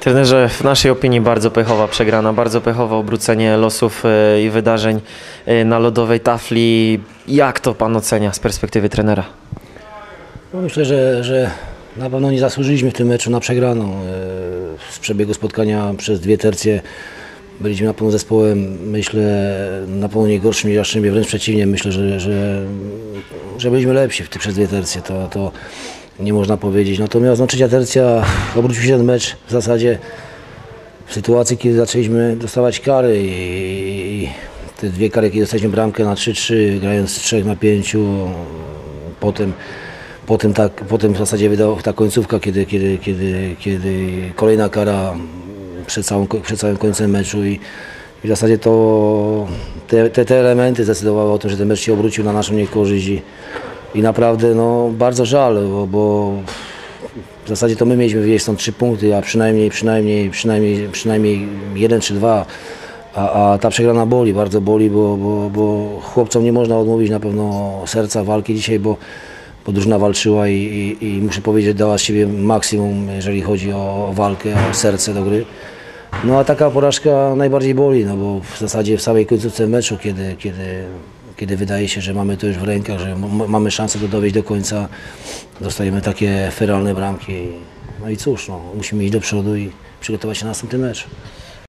Trenerze, w naszej opinii bardzo pechowa przegrana, bardzo pechowe obrócenie losów e, i wydarzeń e, na lodowej tafli. Jak to pan ocenia z perspektywy trenera? No myślę, że, że na pewno nie zasłużyliśmy w tym meczu na przegraną. E, Z przebiegu spotkania przez dwie tercje byliśmy na pewno zespołem, myślę, na pewno nie gorszym niż Jastrzębie, wręcz przeciwnie. Myślę, że, że, że byliśmy lepsi w tych przez dwie tercje, to, to nie można powiedzieć. Natomiast no, trzecia tercja, obrócił się ten mecz w zasadzie w sytuacji, kiedy zaczęliśmy dostawać kary i, te dwie kary, kiedy dostaliśmy bramkę na 3-3, grając z 3 na 5, potem, potem, tak, potem w zasadzie wydała ta końcówka, kiedy, kiedy, kiedy, kiedy kolejna kara przed, całą, przed całym końcem meczu i, i w zasadzie to te, te, te elementy zdecydowały o tym, że ten mecz się obrócił na naszą niekorzyść i, naprawdę no, bardzo żal, bo, bo w zasadzie to my mieliśmy wieść stąd trzy punkty, a przynajmniej, przynajmniej, przynajmniej, przynajmniej jeden czy dwa. A, a ta przegrana boli, bardzo boli, bo, bo, bo chłopcom nie można odmówić na pewno serca walki dzisiaj, bo, bo drużyna walczyła i, i, i muszę powiedzieć, dała z siebie maksimum, jeżeli chodzi o walkę, o serce do gry. No a taka porażka najbardziej boli, no bo w zasadzie w samej końcówce meczu, kiedy, kiedy, kiedy wydaje się, że mamy to już w rękach, że mamy szansę to dowieść do końca, dostajemy takie feralne bramki. No i cóż, no, musimy iść do przodu i przygotować się na następny mecz.